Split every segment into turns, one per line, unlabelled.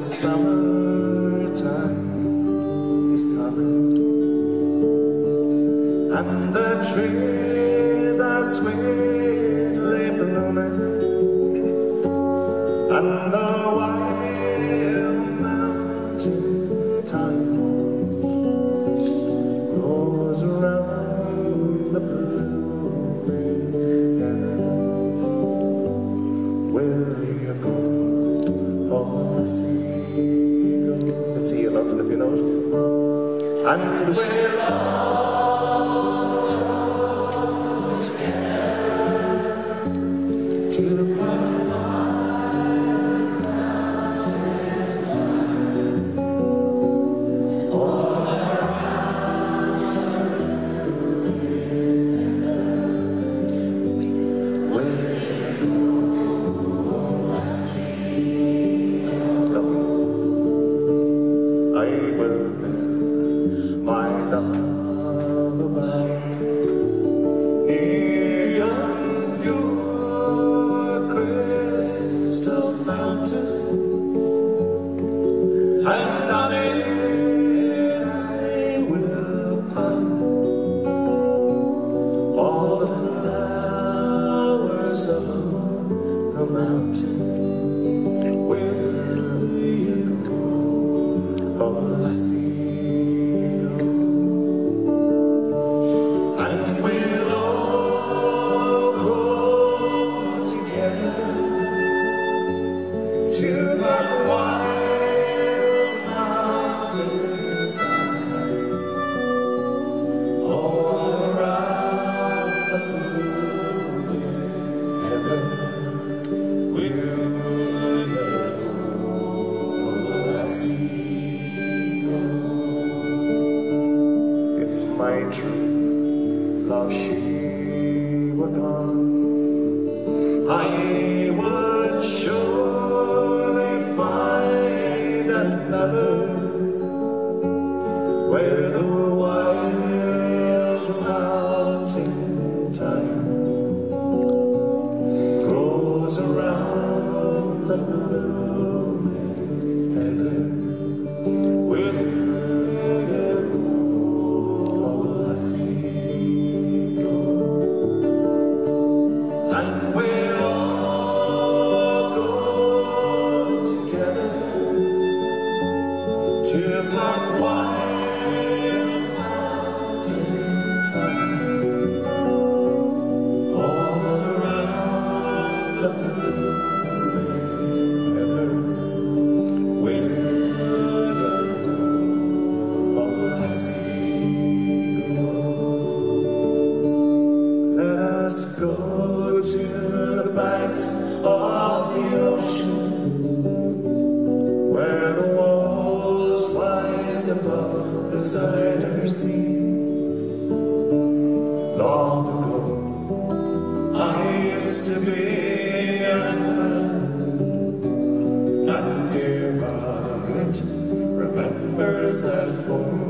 summertime is coming. And the trees are sweetly blooming. And the wild mountain thyme Goes around the blooming heaven Will you go or see and will assim. overcome. I would surely find another where the wild. way. banks of the ocean, where the walls rise above the Zuyder Sea. Long ago, I used to be a man, and dear Margaret remembers that for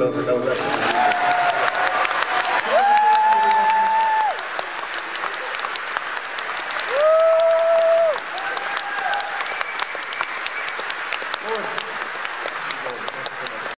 love it. That was excellent.